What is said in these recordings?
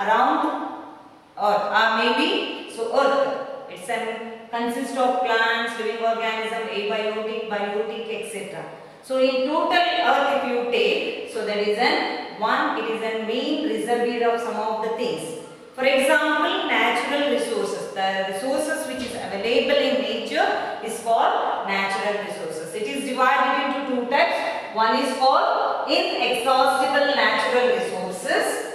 around earth or maybe so earth it's an consists of plants, living organism, abiotic, biotic, etc. So in total earth if you take, so there is an one, it is a main reservoir of some of the things. For example, natural resources. The resources which is available in nature is called natural resources. It is divided into two types. One is called inexhaustible natural resources.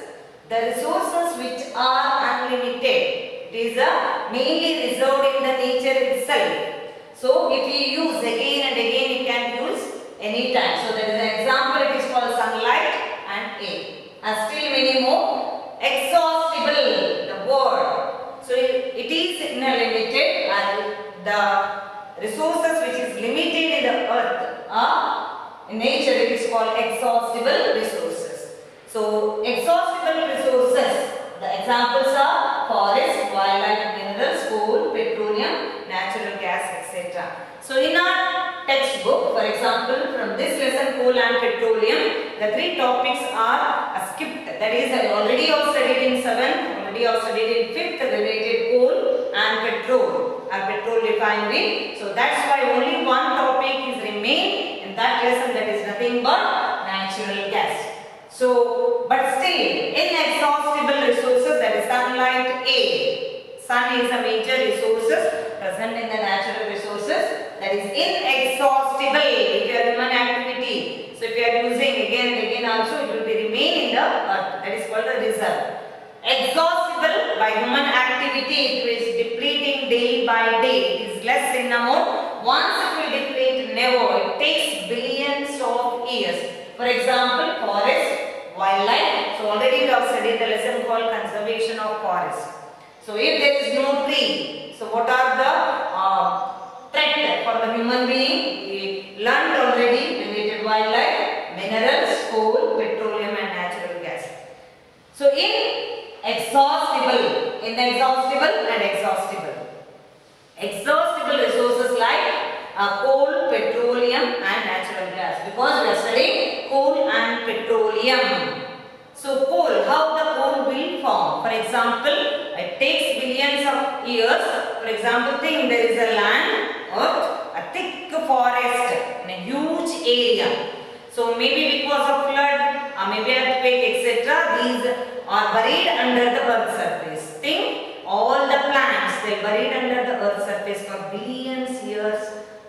The resources which are unlimited. It is a mainly reserved in the nature itself. So if you use again and again, you can use anytime. So there is an example, it is called sunlight and air. And still many more. Exhaustible, the word. So it, is unlimited and the resources which is limited in the earth are in nature it is called exhaustible resources. So exhaustible resources, the examples are forest, wildlife, minerals, coal, petroleum, natural gas, etc. So in our textbook, for example, from this lesson coal and petroleum, the three topics are skipped. That is, I already have studied in 7th, already have studied in 5th related coal and petrol, or petrol refinery. So that's why only one topic is remained in that lesson that is nothing but natural gas. So, but still, inexhaustible resources that is sunlight, air. Sun is a major resources present in the natural resources that is inexhaustible if you are human activity. So, if you are using again and again also it will be remain in the earth that is called the reserve. Exhaustible by human activity it is depleting day by day. It is less in amount. Once it will deplete never. It takes billions of years. For example, forest, wildlife. So already we have studied the lesson called conservation of forest. So if there is no tree, so what are the uh, threat for the human being? We learned already related wildlife, minerals, coal, petroleum and natural gas. So in inexhaustible, inexhaustible and exhaustible. Exhaustible resources like uh, coal, petroleum and natural gas because we are studying coal and So how the coal will form. For example, it takes billions of years. For example, think there is a land, earth, a thick forest in a huge area. So maybe because of flood or maybe earthquake etc. These are buried under the earth surface. Think all the plants they buried under the earth surface for billions years.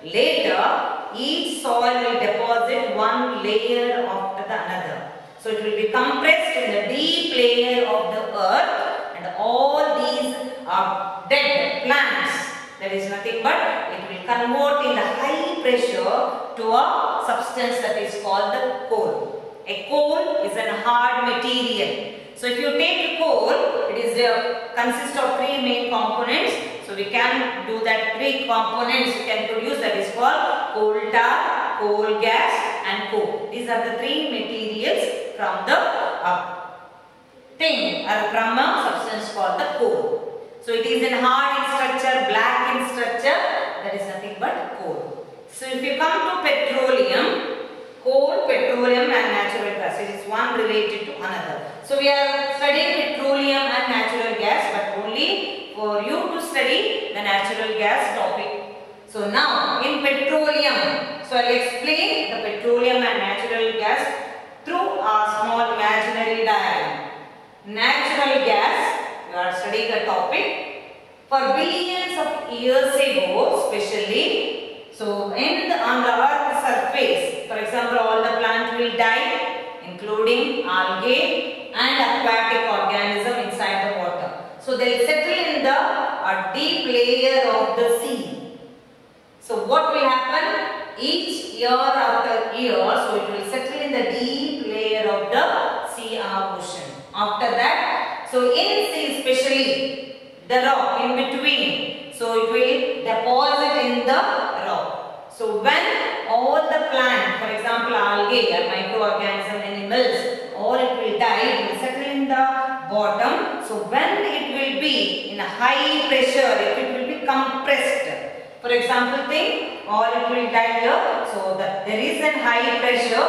Later, each soil will deposit one layer after the another. So it will be compressed in the deep layer of the earth and all these are dead plants. There is nothing but it will convert in the high pressure to a substance that is called the coal. A coal is a hard material. So if you take coal, it is uh, consists of three main components. So we can do that three components we can produce that is called coal tar, coal gas and coke. These are the three materials from the uh, thing or from a substance called the coal. So it is in hard in structure, black in structure, that is nothing but coal. So if you come to petroleum, coal, petroleum and natural gas, it is one related to another. So we are studying petroleum and natural gas but only for you to study the natural gas topic. So now in petroleum, so I will explain the petroleum and natural gas through a small imaginary diagram. Natural gas, we are studying the topic for billions of years ago especially. So in the, on the earth surface, for example all the plants will die including algae and aquatic organism inside the water. So they settle in the a deep layer of the sea. So what will happen? Each year after year, so it will settle in the deep layer of the sea ocean. After that, so in sea especially, the rock in between, so it will deposit in the rock. So when all the plant, for example algae or microorganism animals, all it will die, it will settle in the bottom. So when it will be in a high pressure, if it will be compressed. For example, think or it will die here. So that there is a high pressure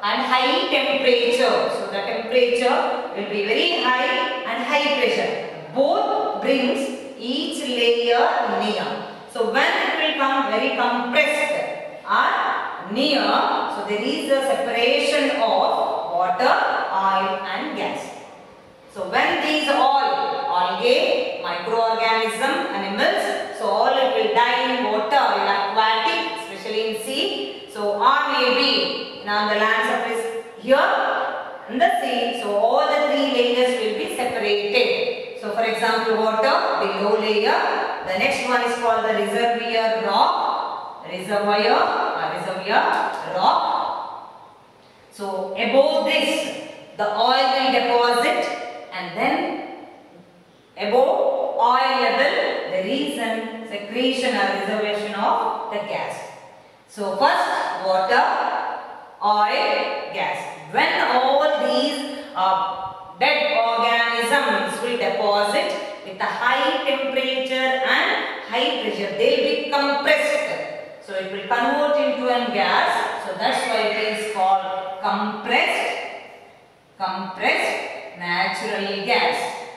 and high temperature. So the temperature will be very high and high pressure. Both brings each layer near. So when it will come very compressed or near, so there is a separation of water, oil and gas. So when these all algae, microorganism, animals, so all it will die in water, in aquatic, especially in sea. So or maybe on the land surface here in the sea. So all the three layers will be separated. So for example, water, below layer. The next one is called the reservoir rock. Reservoir, uh, reservoir rock. So above this, the oil will deposit and then above oil level, there is an secretion or reservation of the gas. So first water, oil, gas. When all these uh, dead organisms will deposit with a high temperature and high pressure, they will be compressed. So it will convert into a gas. So that's why it is called compressed, compressed natural gas.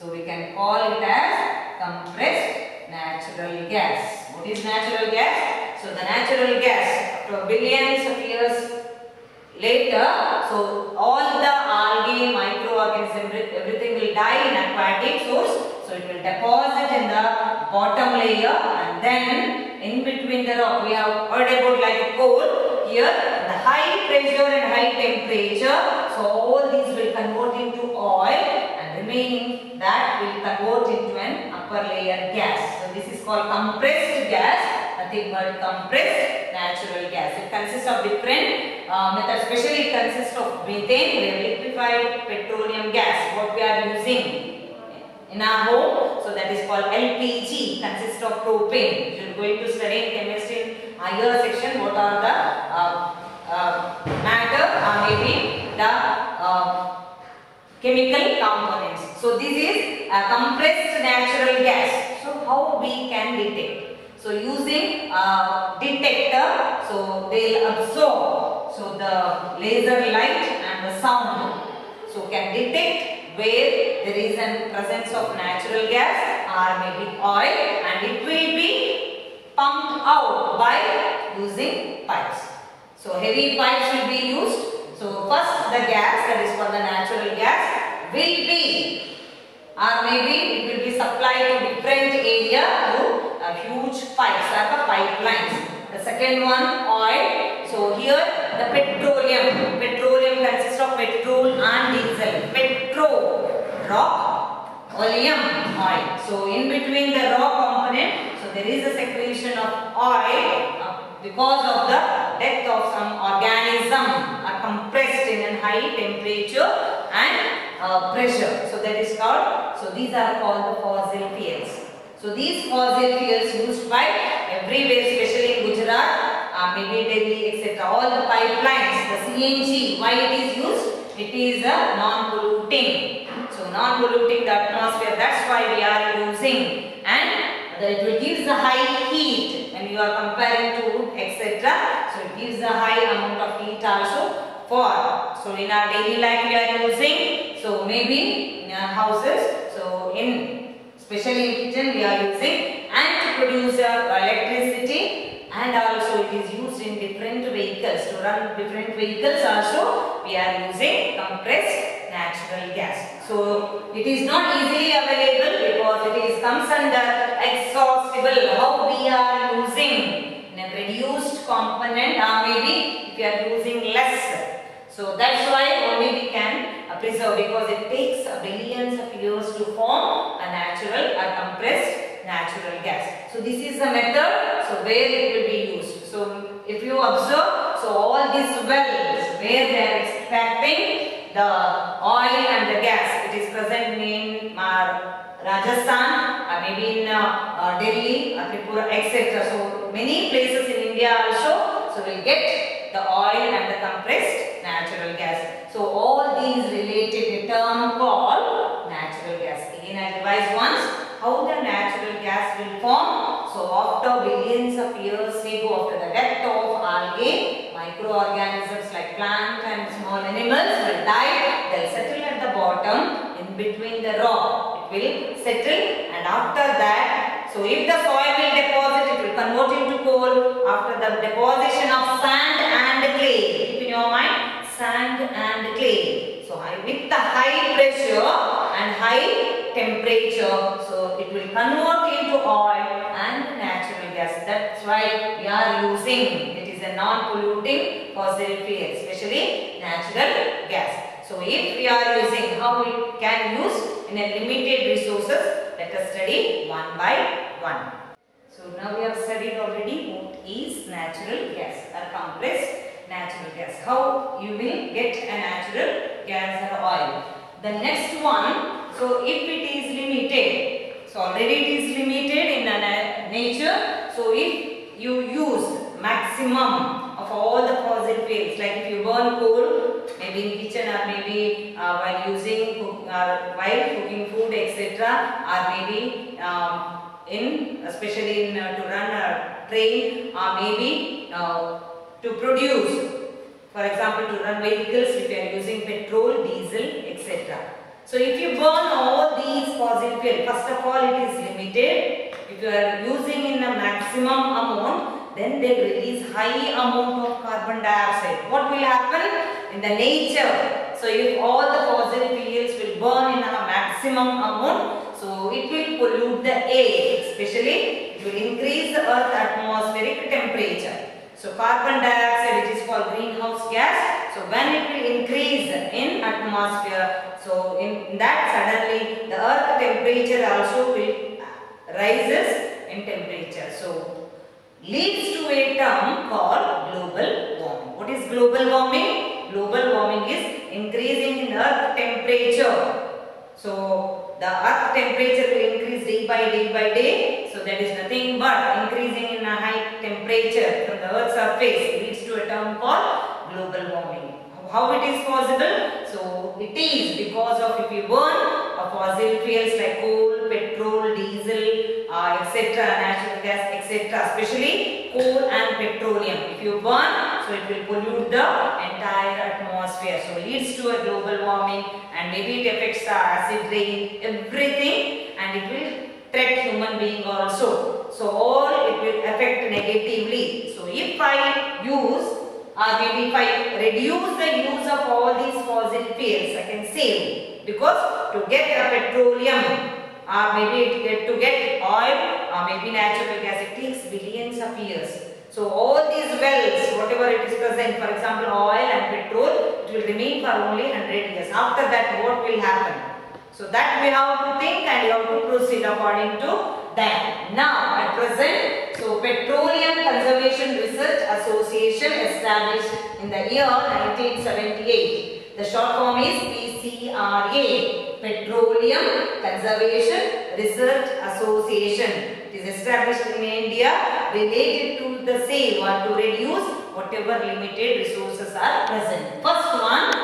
So we can call it as compressed natural gas. What is natural gas? So the natural gas after billions of years later, so all the algae, microorganisms, everything will die in aquatic source. So it will deposit in the bottom layer and then in between the rock we have heard about like coal here the high pressure and high temperature. So all these will convert into oil and remaining that will convert into an upper layer gas. So this is called compressed gas, nothing but compressed natural gas. It consists of different uh, methods, especially it consists of methane, liquefied petroleum gas, what we are using in our home. So that is called LPG, consists of propane. You are going to study in chemistry higher section what are the uh, uh, matter or maybe the uh, chemical components. So this is a compressed natural gas. So how we can detect? So using a detector, so they will absorb so the laser light and the sound. So can detect where there is a presence of natural gas or maybe oil and it will be pumped out by using pipes. So heavy pipes will be used. So first the gas that is for the natural gas will be or maybe it will be supplied to different area through huge pipes like a pipelines. The second one oil. So here the petroleum. Petroleum consists of petrol and diesel. Petrol, rock, oleum, oil. So in between the raw component, so there is a secretion of oil uh, because of the death of some organism are compressed in a high temperature and uh, pressure. So that is called, so these are called the fossil fuels. So these fossil fuels used by everywhere, especially in Gujarat, uh, maybe Delhi, etc. All the pipelines, the CNG, why it is used? It is a non-polluting. So non-polluting the atmosphere, that's why we are using. And it gives a high heat when you are comparing to etc. So it gives a high amount of heat also for. So in our daily life we are using. So maybe in our houses. So in especially in kitchen we are using and to produce uh, electricity and also it is used in different vehicles. To run different vehicles also we are using compressed natural gas. So it is not easily available because it is comes under exhaustible. How we are using? In a reduced component or maybe you are using less. So that's why only we can uh, preserve because it takes uh, billions of years to form a natural or compressed natural gas. So this is the method so where it will be used. So if you observe, so all these wells where they are extracting the oil and the gas, it is present in uh, Rajasthan, or maybe in uh, uh, Delhi, uh, Tripura, etc. So many places in India also, so we will get oil and the compressed natural gas. So all these related term called natural gas. Again I revise once how the natural gas will form. So after billions of years ago after the death of algae, microorganisms like plant and small animals will die. They'll settle at the bottom in between the rock. It will settle and after that so if the soil will deposit, it will convert into coal after the deposition of sand and clay. Keep in your mind, sand and clay. So I, with the high pressure and high temperature, so it will convert into oil and natural gas. That's why we are using, it is a non-polluting fossil fuel, especially natural gas. So if we are using how we can use in a limited resources, let us study one by one. So now we have studied already what is natural gas or compressed natural gas. How you will get a natural gas or oil. The next one, so if it is limited, so already it is limited in nature. So if you use maximum of all the fossil fuels, like if you burn coal, in kitchen or maybe uh, while using, uh, while cooking food, etc. or maybe um, in, especially in uh, to run a train or maybe uh, to produce for example, to run vehicles if you are using petrol, diesel, etc. So if you burn all these fossil fuel, first of all it is limited. If you are using in a maximum amount, then they release high amount of carbon dioxide. What will happen in the nature? So if all the fossil fuels will burn in a maximum amount, so it will pollute the air, especially it will increase the earth atmospheric temperature. So carbon dioxide which is called greenhouse gas. So when it will increase in atmosphere, so in that suddenly the earth temperature also will rises in temperature. So leads to a term called global warming. What is global warming? Global warming is increasing in earth temperature. So the earth temperature will increase day by day by day. So that is nothing but increasing in a high temperature from the earth's surface leads to a term called global warming. How it is possible? So it is because of if you burn fossil fuels like coal, petrol, diesel, uh, etc., natural gas, etc., especially coal and petroleum. If you burn, so it will pollute the entire atmosphere. So leads to a global warming and maybe it affects the acid rain, everything and it will threat human being also. So all it will affect negatively. So if I use or maybe if I reduce the use of all these fossil fuels, I can save because to get a petroleum or maybe it- to get oil or maybe natural gas, it takes billions of years. So all these wells, whatever it is present, for example oil and petrol, it will remain for only 100 years. After that what will happen? So that we have to think and you have to proceed according to that. Now at present, so Petroleum Conservation Research Association established in the year 1978. The short form is PCRA, Petroleum Conservation Research Association. It is established in India related to the sale or to reduce whatever limited resources are present. First one,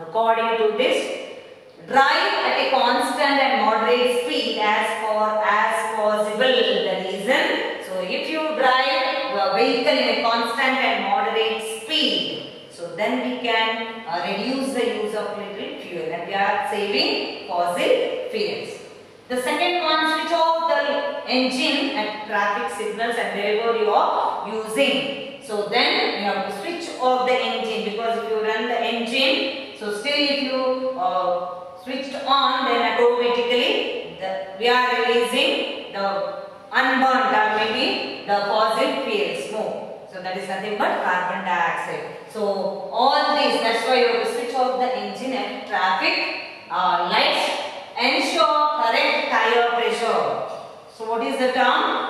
according to this, drive at a constant and moderate speed as far as possible. The reason, so if you drive a vehicle in a constant and moderate speed, so then we can uh, reduce the use of little fuel and we are saving fossil fuels. The second one, switch off the engine at traffic signals and wherever you are using. So then you have to switch off the engine because if you run the engine, so still if you uh, switched on then automatically the, we are releasing the unburned or maybe the fossil fuel smoke. So that is nothing but carbon dioxide. So all these, that's why you have to switch off the engine at traffic uh, lights. Ensure correct tire pressure. So what is the term?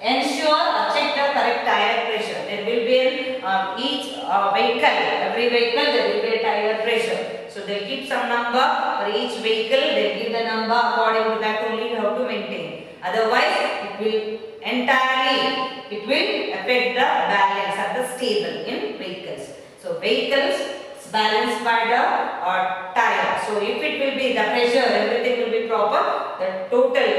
Ensure or check the correct tire pressure. There will be uh, each uh, vehicle, every vehicle there will be a tire pressure. So they keep some number for each vehicle. They give the number according to that only you have to maintain. Otherwise, it will entirely it will affect the balance of the stable in. So vehicles is balanced by the uh, tire. So if it will be the pressure, everything will be proper. The total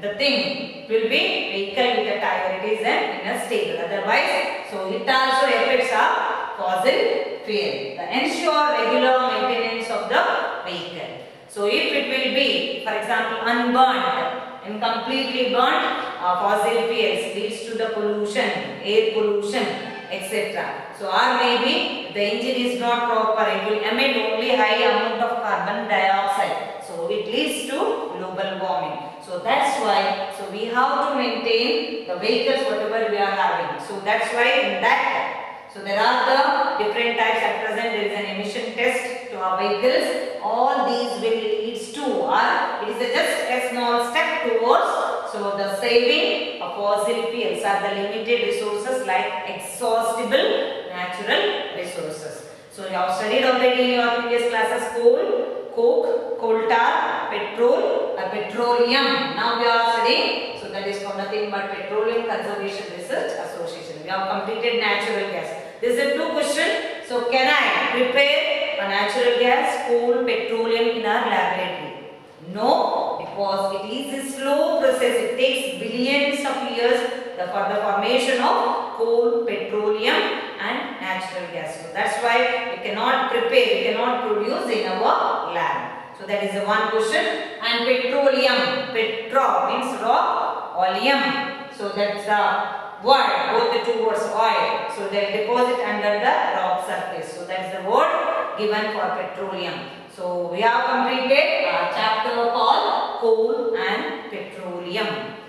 the thing will be vehicle with a tire. It is in a stable. Otherwise, so it also affects a fossil fuel. The ensure regular maintenance of the vehicle. So if it will be, for example, unburnt and completely burnt, uh, fossil fuels leads to the pollution, air pollution, etc. So or maybe the engine is not proper, it will emit only high amount of carbon dioxide. So it leads to global warming. So that's why, so we have to maintain the vehicles whatever we are having. So that's why in that so there are the different types at present there is an emission test to our vehicles. All these will leads to or it is just a small step towards so the saving of fossil fuels are the limited resources like exhaustible natural resources. So you have studied already in your previous classes coal, coke, coal tar, petrol, or petroleum. Now we are studying so that is for nothing but Petroleum Conservation Research Association. We have completed natural gas. This is a two question. So can I prepare a natural gas, coal, petroleum in our laboratory? No, because it is a slow process. It takes billions of years for the formation of coal, petroleum and natural gas. So that's why we cannot prepare, we cannot produce in our lab. So that is the one question. And petroleum, petro means rock, oleum. So that's the word, both the two words oil. So they deposit under the rock surface. So that is the word given for petroleum. So we have completed a chapter called coal and petroleum.